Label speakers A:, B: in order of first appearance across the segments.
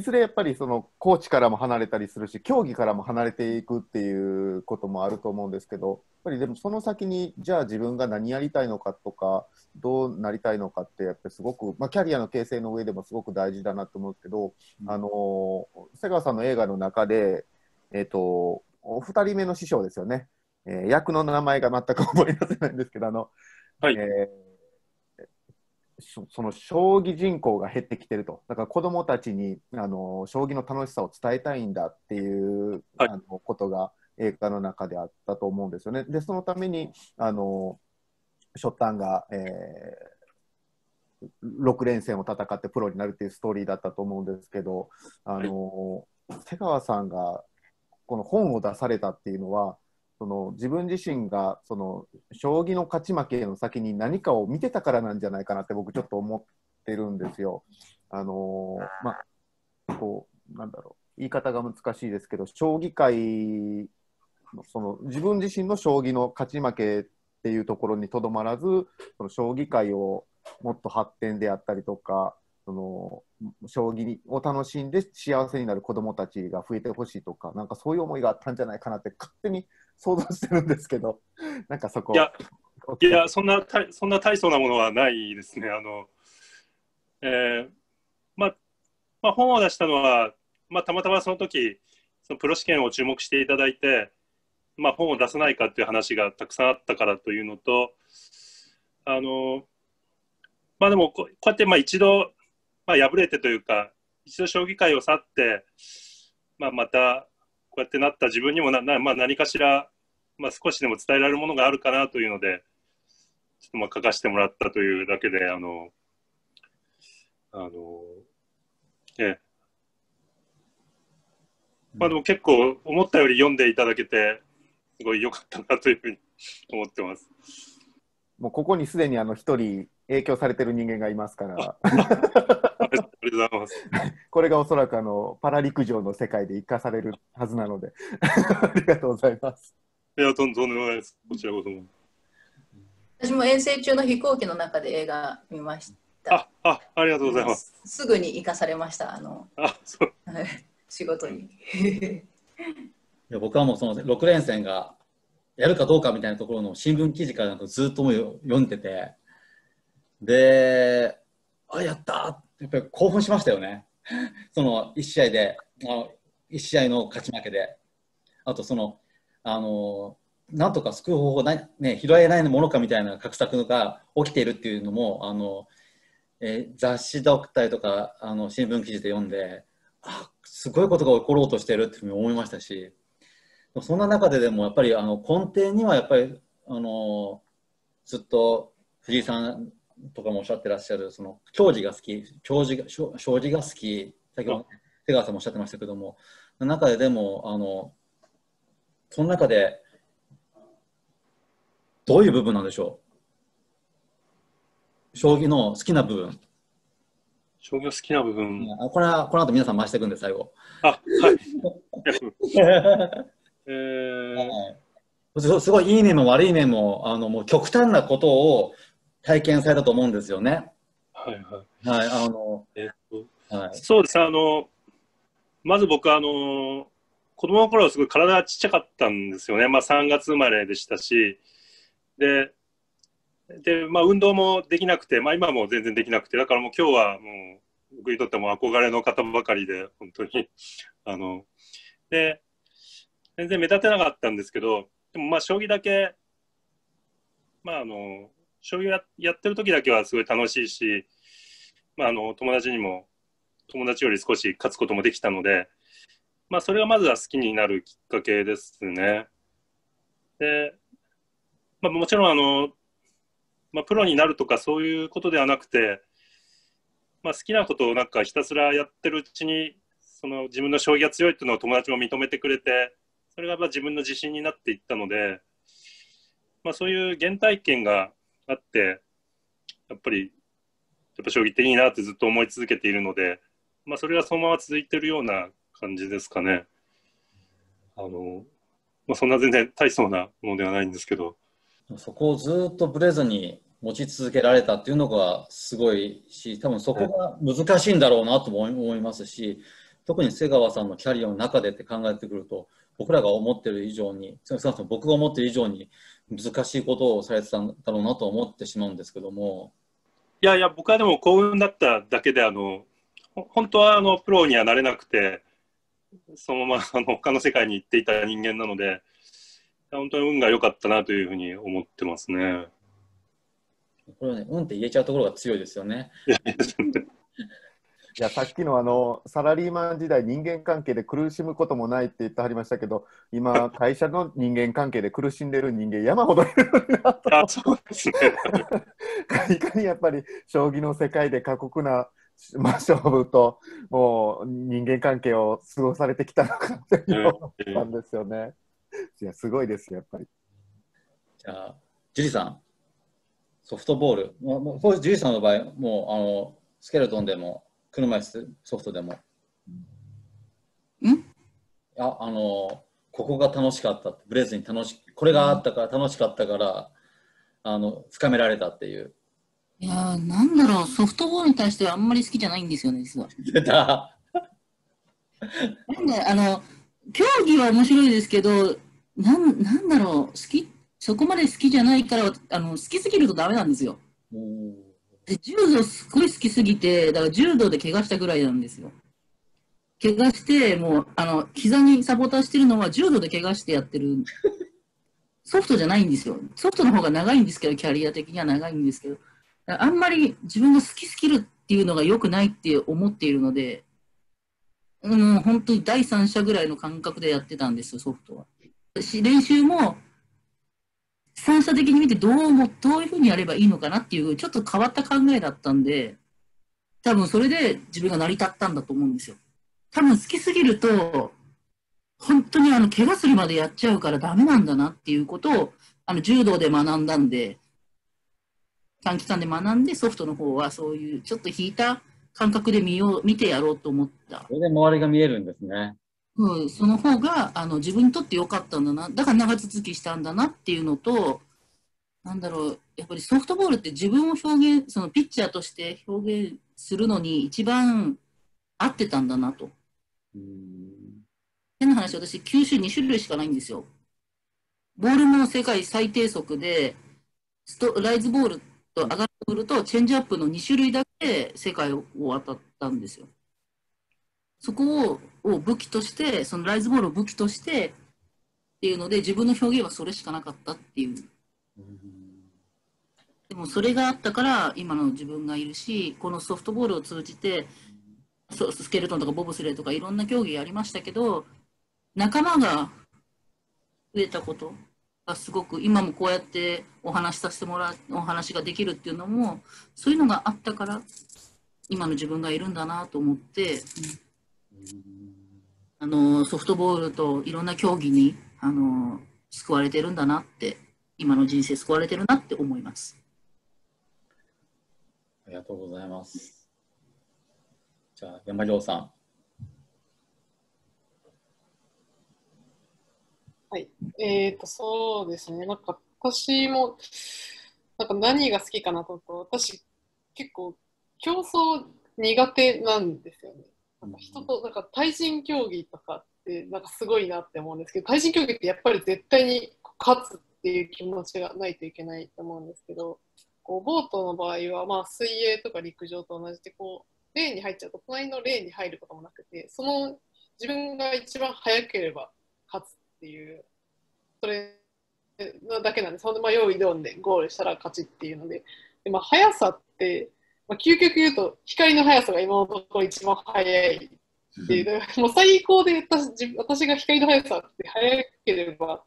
A: ずれやっぱりそのコーチからも離れたりするし競技からも離れていくっていうこともあると思うんですけどやっぱりでもその先にじゃあ自分が何やりたいのかとかどうなりたいのかってやっぱりすごく、まあ、キャリアの形成の上でもすごく大事だなと思うんですけど、うん、あの瀬川さんの映画の中で、えーと、お二人目の師匠ですよね、えー、役の名前が全く思い出せないんですけどあの、はい。えーその将棋人口が減ってきてると、だから子どもたちにあの将棋の楽しさを伝えたいんだっていう、はい、あのことが映画の中であったと思うんですよね。で、そのためにあのショッタンが、えー、6連戦を戦ってプロになるっていうストーリーだったと思うんですけど、あの、はい、瀬川さんがこの本を出されたっていうのは、その自分自身がその将棋の勝ち負けの先に何かを見てたからなんじゃないかなって僕ちょっと思ってるんですよ。あのまあ、こうなんだろう言い方が難しいですけど将棋界その自分自身の将棋の勝ち負けっていうところにとどまらずその将棋界をもっと発展であったりとかその将棋を楽しんで幸せになる子どもたちが増えてほしいとかなんかそういう思いがあったんじゃないかなって勝手に想像してるんですけど、なんかそこ。
B: いや、いやそんなそんな大層なものはないですね。あのえーまあまあ、本を出したのは、まあ、たまたまその時そのプロ試験を注目していただいて、まあ、本を出さないかっていう話がたくさんあったからというのと、あのまあ、でもこうやってまあ一度、まあ、敗れてというか、一度将棋界を去って、まあ、またこうやってなった自分にもな、なまあ、何かしら、まあ、少しでも伝えられるものがあるかなというので、ちょっとまあ書かせてもらったというだけで、あの、あの、ええ。まあでも結構思ったより読んでいただけて、すごい良かったなというふうに思ってます。
A: もうここにすでにあの一人影響されてる人間がいますから。
B: りがとうございます。
A: これがおそらくあのパラ陸上の世界で生かされるはずなので、ありがとうございます。
B: いや、とんでもないです。こちらこそ。
C: 私も遠征中の飛行機の中で映画見ました。
B: あ、あ、ありがとうございます。
C: すぐに生かされました。あの、
B: あ、そう。
C: 仕事に。
D: いや僕はもうその6連戦がやるかどうかみたいなところの新聞記事からなんかずっとも読んでて、で、あ、やったやっぱり興奮しましたよね。その1試合で、あの1試合の勝ち負けで。あとその、あの、なんとか救う方法ない、ね、拾えないものかみたいな画策が起きているっていうのも、あの、え、雑誌だったりとか、あの、新聞記事で読んで、あ、すごいことが起ころうとしてるっていうふうに思いましたし、そんな中ででもやっぱりあの根底にはやっぱりあのずっと藤井さんとかもおっしゃってらっしゃるその競技が好き競技が将棋が好き先ほど瀬川さんもおっしゃってましたけども中ででもあのその中でどういう部分なんでしょう？将棋の好きな部分。
B: 将棋の好きな部分。
D: これはこの後皆さん回していくんで最後。
B: あはい。えー、
D: すごいいい面も悪い面もあのもう極端なことを体験されたと思うんですよね。
B: はいはい。
D: はい、あの、
B: えっと、はい、そうです。あの、まず僕、あの、子供の頃はすごい体がちっちゃかったんですよね。まあ3月生まれでしたし、で、で、まあ運動もできなくて、まあ今も全然できなくて、だからもう今日はもう、僕にとっても憧れの方ばかりで、本当に、あの、で、全然目立てなかったんですけど、でもまあ将棋だけ、まああの、将棋ややってる時だけはすごい楽しいし、まあ、あの友達にも友達より少し勝つこともできたので、まあ、それがまずは好きになるきっかけですね。で、まあ、もちろんあの、まあ、プロになるとかそういうことではなくて、まあ、好きなことをなんかひたすらやってるうちにその自分の将棋が強いっていうのを友達も認めてくれてそれがまあ自分の自信になっていったので、まあ、そういう原体験があって、やっぱり、やっぱ将棋っていいなってずっと思い続けているので、まあ、それがそのまま続いてるような感じですかね。あの、まあ、そんな全然大層なものではないんですけど。
D: そこをずっとぶれずに持ち続けられたっていうのがすごいし、多分そこが難しいんだろうなと思いますし、特に瀬川さんのキャリアの中でって考えてくると僕らが思ってる以上にそもそも僕が思ってる以上に難しいことをされてたんだろうなと思ってしまうんですけども
B: いやいや僕はでも幸運だっただけであの本当はあのプロにはなれなくてそのまま あの他の世界に行っていた人間なので本当に運が良かったなというふうに思ってますね。
D: これはね、運って言えちゃうところが強いですよね。
A: いやさっきのあのサラリーマン時代、人間関係で苦しむこともないって言ってはりましたけど、今、会社の人間関係で苦しんでる人間、山ほどいるなと。
B: あそうですね。
A: いかにやっぱり将棋の世界で過酷な、まあ、勝負ともう人間関係を過ごされてきたのかっていう思ったんですよね。いや、すごいですよ、やっぱり。
D: じゃあ、ジュリさん、ソフトボール、もうもうジュリさんの場合、もうあのスケルトンでも、車椅子？ソフトでも。
E: ん？
D: ああのここが楽しかったブレずに楽しこれがあったから楽しかったからあの深められたっていう
E: いやーなんだろう、ソフトボールに対してはあんまり好きじゃないんですよね、実は。
D: 出た
E: なんで、あの、競技は面白いですけど、なんなんだろう、好き、そこまで好きじゃないから、あの好きすぎるとダメなんですよ。で柔道すごい好きすぎて、だから柔道で怪我したぐらいなんですよ。怪我して、もう、あの、膝にサポーターしてるのは柔道で怪我してやってる。ソフトじゃないんですよ。ソフトの方が長いんですけど、キャリア的には長いんですけど、あんまり自分が好きすぎるっていうのが良くないって思っているので、うん、本当に第三者ぐらいの感覚でやってたんですよ、ソフトは。練習も、三者的に見てどうも、どういうふうにやればいいのかなっていう、ちょっと変わった考えだったんで、多分それで自分が成り立ったんだと思うんですよ。多分好きすぎると、本当にあの、怪我するまでやっちゃうからダメなんだなっていうことを、あの、柔道で学んだんで、短期間で学んで、ソフトの方はそういうちょっと引いた感覚で見よう、見てやろうと思った。
D: それで周りが見えるんですね。
E: うん、その方があの自分にとって良かったんだな、だから長続きしたんだなっていうのと、なんだろう、やっぱりソフトボールって自分を表現、そのピッチャーとして表現するのに一番合ってたんだなと。変な話、私、球種2種類しかないんですよ。ボールも世界最低速で、ストライズボールと上がるボールとチェンジアップの2種類だけ世界を渡ったんですよ。そこをを武器として、そのライズボールを武器としてっていうので、自分の表現はそれしかなかったっていう。でもそれがあったから今の自分がいるし、このソフトボールを通じて、スケルトンとかボブスレーとかいろんな競技やりましたけど、仲間が増えたことがすごく、今もこうやってお話しさせてもらう、お話ができるっていうのも、そういうのがあったから、今の自分がいるんだなと思って、うんあのソフトボールといろんな競技にあの救われてるんだなって今の人生救われてるなって思います。
D: ありがとうございます。じゃあ、山亮さん。
F: えーと、そうですね。なんか私も、なんか何が好きかなと思うと、私結構競争苦手なんですよね。人と、なんか対人競技とかってなんかすごいなって思うんですけど、対人競技ってやっぱり絶対に勝つっていう気持ちがないといけないと思うんですけど、こうボートの場合は、まあ水泳とか陸上と同じで、こう、レーンに入っちゃうと隣のレーンに入ることもなくて、その自分が一番速ければ勝つっていう、それだけなんです。ほんで、ま、用意どんでゴールしたら勝ちっていうので、でまあ、速さって、まあ、究極言うと、光の速さが今のところ一番速いっていう、もう最高で私私が光の速さって速ければ、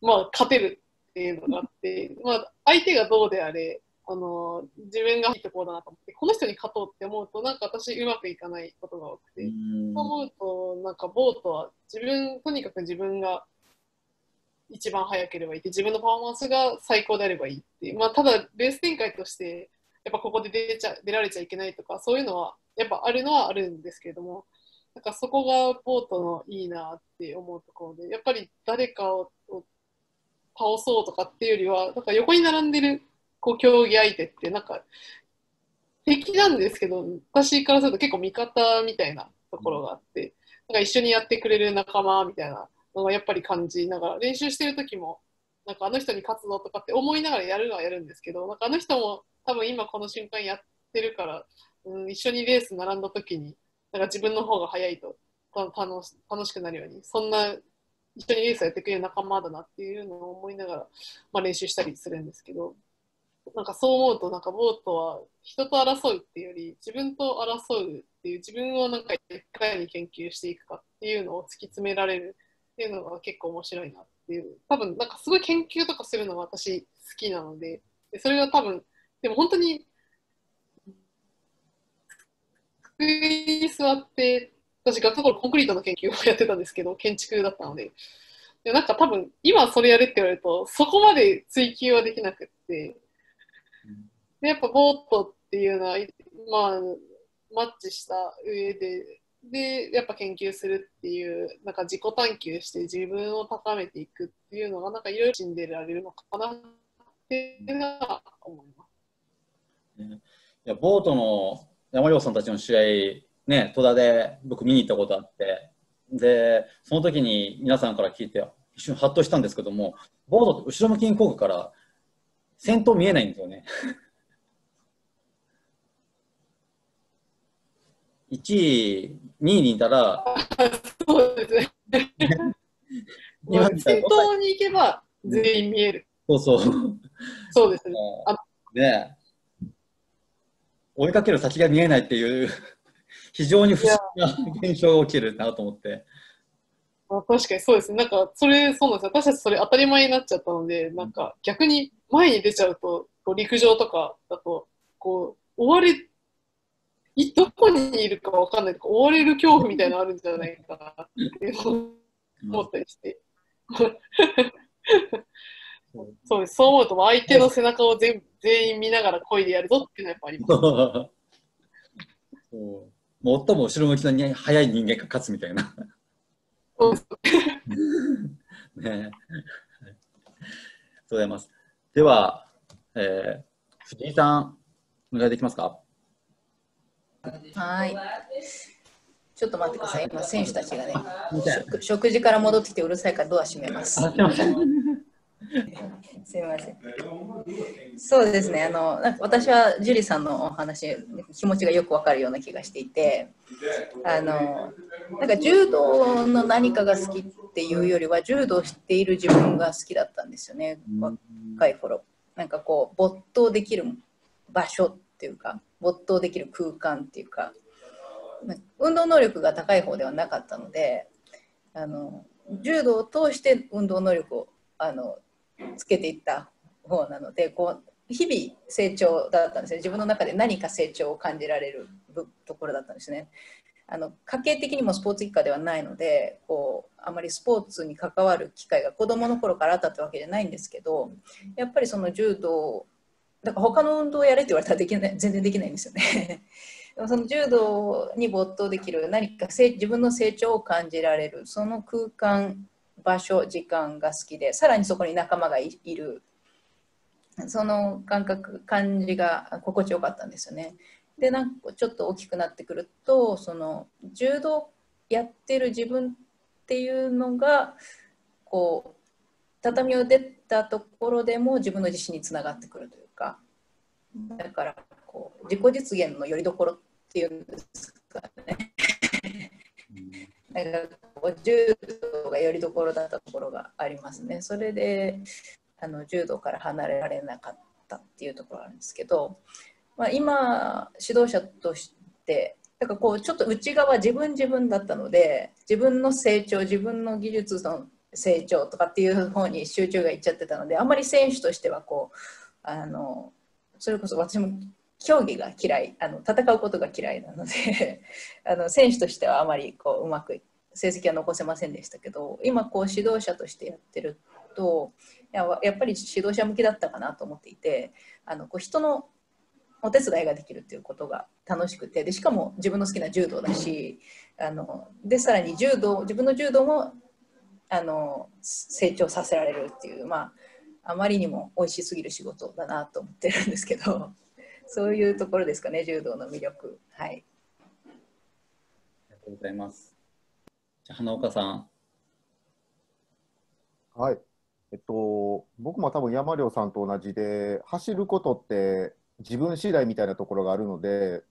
F: まあ、勝てるっていうのがあって、まあ、相手がどうであれ、あの自分がいいところだなと思って、この人に勝とうって思うと、なんか私、うまくいかないことが多くて、そう思うと、なんかボートは自分、とにかく自分が一番速ければいいって、自分のパフォーマンスが最高であればいいっていう、まあ、ただ、レース展開として、やっぱここで出ちゃ出られちゃいけないとか、そういうのは、やっぱあるのはあるんですけれども、なんかそこがボートのいいなって思うところで、やっぱり誰かを倒そうとかっていうよりは、なんか横に並んでるこう競技相手って、なんか敵なんですけど、私からすると結構味方みたいなところがあって、なんか一緒にやってくれる仲間みたいなのがやっぱり感じながら、練習してる時も、なんかあの人に勝つぞとかって思いながらやるのはやるんですけど、なんかあの人も多分今この瞬間やってるから、うん、一緒にレース並んだ時に、なんか自分の方が早いと楽し楽しくなるように、そんな一緒にレースやってくれる仲間だなっていうのを思いながら、まあ、練習したりするんですけど、なんかそう思うと、なんかボートは人と争うっていうより、自分と争うっていう、自分をなんかいかに研究していくかっていうのを突き詰められるっていうのが結構面白いなっていう、多分なんかすごい研究とかするのが私好きなので、でそれが多分、でも本当に、机に座って私、学校頃コンクリートの研究をやってたんですけど、建築だったので。でなんか多分、今それやるって言われると、そこまで追求はできなくって、でやっぱボートっていうのは、まあ、マッチした上で、で、やっぱ研究するっていう、なんか自己探求して自分を高めていくっていうのが、なんかいろいろ死んでられるのかなっていうのは思います。
D: いや、ボートの山陽さんたちの試合、ね、戸田で僕見に行ったことあって、で、その時に皆さんから聞いて、一瞬ハッとしたんですけども、ボードって後ろ向きにこぐから、先頭見えないんですよね。1位、2位にいたら、
F: そうですね。先頭に行けば全員見える。
D: そうそう。
F: そうですね。
D: ね追いかける先が見えないっていう 非常に不思議な現象が起きるなと思って。
F: あ確かにそうですね。なんか、それ、そうなんですよ。私たちそれ当たり前になっちゃったので、なんか逆に前に出ちゃうと、こう陸上とかだと、こう、追われ、いどこにいるかわかんないとか、追われる恐怖みたいなのあるんじゃないかなって思ったりして。そうです。そう思うと、相手の背中を全全員見ながら漕いでやるぞっていうのはやっぱあります。
D: 最も後ろ向きな速い人間が勝つみたいな。ね、ありがとうございます。では、えー、藤井さん、お願いできますか？
C: はい。ちょっと待ってください。今、選手たちがね、食事から戻ってきてうるさいからドア閉めます。すみません。そうですね。あのなんか私は樹里さんのお話気持ちがよくわかるような気がしていて、あのなんか柔道の何かが好きっていうよりは柔道を知っている自分が好きだったんですよね。若い頃。なんかこう没頭できる場所っていうか没頭できる空間っていうか運動能力が高い方ではなかったのであの柔道を通して運動能力をあのつけていった方なのでこう日々成長だったんですね自分の中で何か成長を感じられるところだったんですね。あの家計的にもスポーツ一家ではないのでこうあまりスポーツに関わる機会が子どもの頃からあったってわけじゃないんですけどやっぱりその柔道だから他の運動をやれって言われたらできない全然できないんですよね。でもその柔道に没頭できる何か自分の成長を感じられるその空間場所時間が好きでさらにそこに仲間がいるその感覚感じが心地よかったんですよね。でなんかちょっと大きくなってくるとその柔道やってる自分っていうのがこう畳を出たところでも自分の自信につながってくるというかだからこう自己実現のよりどころっていうんですか。なんか柔道がよりどころだったところがありますね。それであの柔道から離れられなかったっていうところがあるんですけど、まあ、今指導者としてだかこうちょっと内側自分自分だったので自分の成長自分の技術の成長とかっていう方に集中がいっちゃってたのであんまり選手としてはこうあのそれこそ私も競技が嫌いあの戦うことが嫌いなので あの選手としてはあまりこううまく成績は残せませんでしたけど今こう指導者としてやってるとややっぱり指導者向きだったかなと思っていてあのこう人のお手伝いができるっていうことが楽しくてでしかも自分の好きな柔道だしあのでさらに柔道自分の柔道もあの成長させられるっていうまああまりにも美味しすぎる仕事だなと思ってるんですけど。そういうところですかね柔道の魅力はい
D: ありがとうございますじゃ花岡さん。
A: はい。えっと、僕も多分山亮さんと同じで、走ることって自分次第みたいなところがあるので、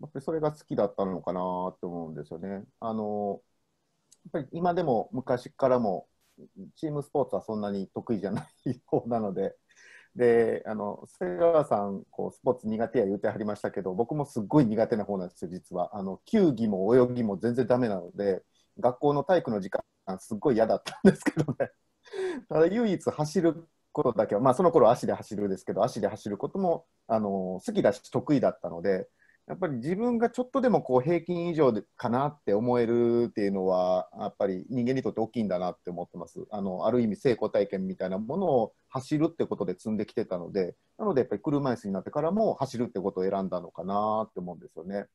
A: やっぱりそれが好きだったのかなと思うんですよね。あの、やっぱり今でも昔からもチームスポーツはそんなに得意じゃない方なので、で、あの、瀬川さん、こう、スポーツ苦手や言うてはりましたけど、僕もすっごい苦手な方なんですよ、実は。あの、球技も泳ぎも全然だめなので、学校の体育の時間、すっごい嫌だったんですけどね。ただ唯一走ることだけは、まあその頃足で走るですけど、足で走ることも、あの、好きだし得意だったので、やっぱり自分がちょっとでもこう平均以上かなって思えるっていうのは、やっぱり人間にとって大きいんだなって思ってます。あのある意味、成功体験みたいなものを走るってことで積んできてたので、なのでやっぱり車椅子になってからも走るってことを選んだのかなって思うんですよね。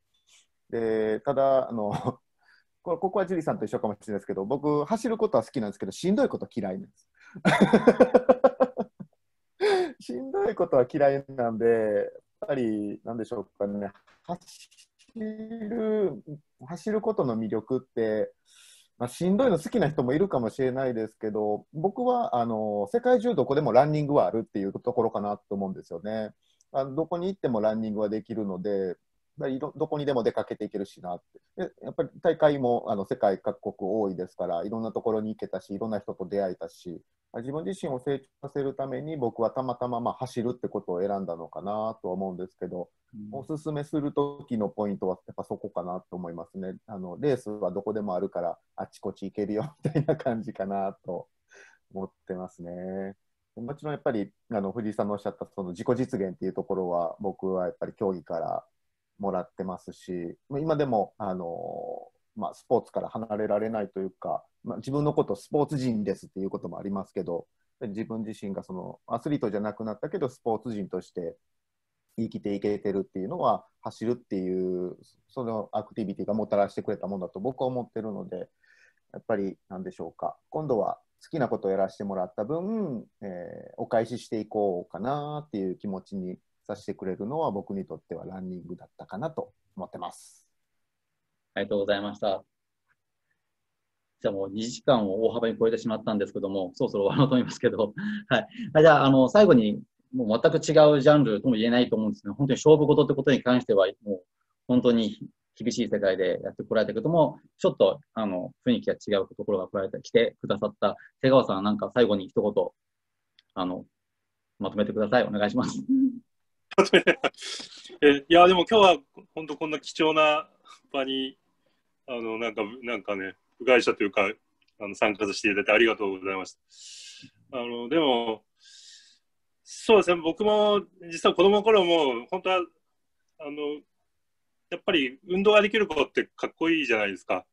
A: でただあの ここはジュリーさんと一緒かもしれないですけど、僕、走ることは好きなんですけど、しんどいこと嫌いなんです。しんどいことは嫌いなんで、やっぱり、なんでしょうかね、走る、走ることの魅力って、まあ、しんどいの好きな人もいるかもしれないですけど、僕はあの世界中どこでもランニングはあるっていうところかなと思うんですよね。あどこに行ってもランニングはできるので、どこにでも出かけていけるしなって。でやっぱり大会もあの世界各国多いですからいろんなところに行けたしいろんな人と出会えたし自分自身を成長させるために僕はたまたままあ走るってことを選んだのかなと思うんですけど、うん、おすすめする時のポイントはやっぱそこかなと思いますね。あのレースはどこでもあるからあちこち行けるよみたいな感じかなと思ってますね。もちろんやっぱりあの藤井さんのおっしゃったその自己実現っていうところは僕はやっぱり競技からもらってますし、今でも、あのまあ、スポーツから離れられないというか、まあ、自分のことスポーツ人ですっていうこともありますけど、自分自身がそのアスリートじゃなくなったけど、スポーツ人として生きていけてるっていうのは、走るっていう、そのアクティビティがもたらしてくれたものだと僕は思ってるので、やっぱりなんでしょうか、今度は好きなことをやらせてもらった分、えー、お返ししていこうかなっていう気持ちにさせてくれるのは僕にとってはランニングだったかなと思ってます。
D: ありがとうございました。じゃあもう2時間を大幅に超えてしまったんですけども、そろそろ終わろうと思いますけど、はい。じゃあ、あの、最後に、もう全く違うジャンルとも言えないと思うんですけど、本当に勝負事ってことに関しては、もう本当に厳しい世界でやってこられたけども、ちょっとあの雰囲気が違うところが来られて来てくださった瀬川さん、なんか最後に一言、あの、まとめてください。お願いします。
B: いや、でも今日は本当こんな貴重な場に、あの、なんか、なんかね、部外者というか、あの参加していただいてありがとうございました。あの、でも、そうですね、僕も実は子供の頃も、本当は、あの、やっぱり運動ができる子ってかっこいいじゃないですか。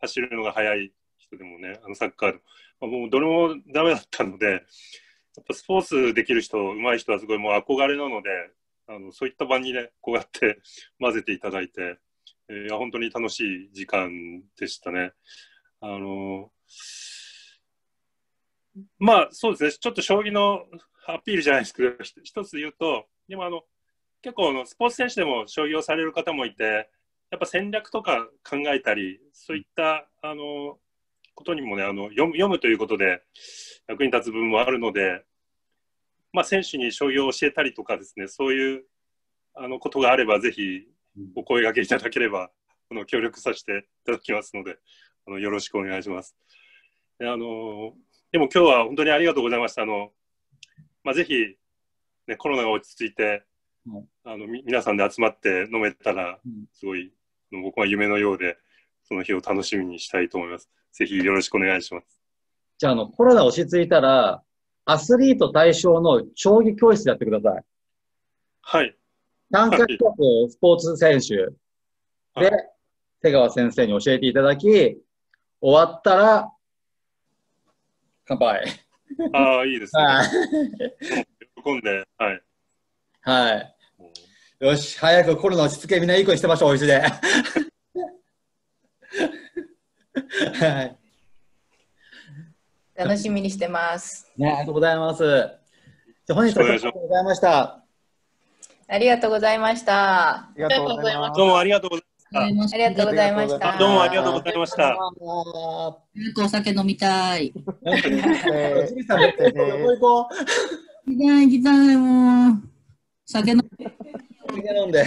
B: 走るのが速い人でもね、あのサッカーでも。もうどれもダメだったので、やっぱスポーツできる人、上手い人はすごいもう憧れなので、あのそういった場にね、こうやって 混ぜていただいて、えー、本当に楽しい時間でしたね。あのまあそうですね、ちょっと将棋のアピールじゃないですけど、一つ言うと、でもあの結構のスポーツ選手でも将棋をされる方もいて、やっぱ戦略とか考えたり、そういったあのことにもねあの読む、読むということで役に立つ部分もあるので、まあ、選手に将棋を教えたりとかですね、そういうあのことがあれば、ぜひお声がけいただければ、あの協力させていただきますので、あのよろしくお願いします。であのでも今日は本当にありがとうございました。あのまあ、ぜひ、ね、コロナが落ち着いて、うん、あの皆さんで集まって飲めたら、すごい、うん、僕は夢のようで、その日を楽しみにしたいと思います。ぜひよろしくお願いします。
D: じゃあ、あのコロナ落ち着いたら、アスリート対象の将棋教室やってください。
B: はい。
D: 参加資格スポーツ選手で、瀬川先生に教えていただき、終わったら、乾杯。
B: ああ、いいですね。喜んで、はい。
D: はい。よし、早くコロナ落ち着け、みんないい声してましょう、お家で。はい。
E: 楽しみにしてます。
D: ね、ありがとうございます。じゃ本日はありがとうございました。
E: ありがとうございました。
A: ありがとうございます。
B: どうもありがとうございます。た。
E: あり
C: がとうございました。
B: あどうもありがとうございました。
D: あ
E: 早くお酒飲みたい。
D: ー本当に。ジミーさん、旅行行こう。
E: 行きたい行きたいもう。
D: 酒飲んで。